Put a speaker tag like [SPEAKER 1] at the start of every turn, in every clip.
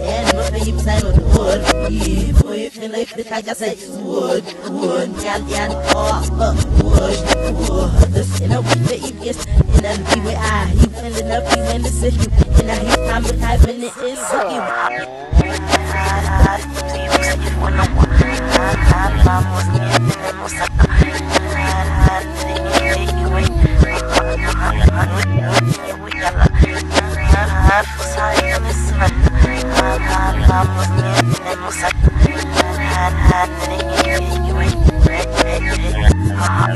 [SPEAKER 1] And my dreams I don't want we if you. like the kind I say Wood, wood, gal, gal, oh, uh, wood, wood This in a week that you guess And I'll be where I You feeling up, you in the city And I hear time with time and it is you Vamos, vamos, vamos, vamos, vamos, vamos,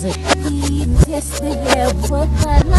[SPEAKER 2] Please, just to hear what I need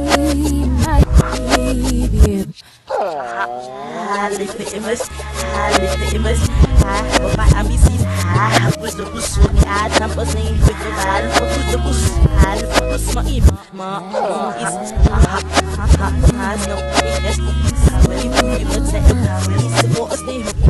[SPEAKER 1] famous. Ah, I live famous. Ah, I have my ambitions. I have with the bus. I jump a thing with the ball. With the bus. I live with my aim. My
[SPEAKER 2] aim is ah,
[SPEAKER 1] ha ha ha ha. I know it is. I'm
[SPEAKER 2] really famous.
[SPEAKER 1] I'm really famous.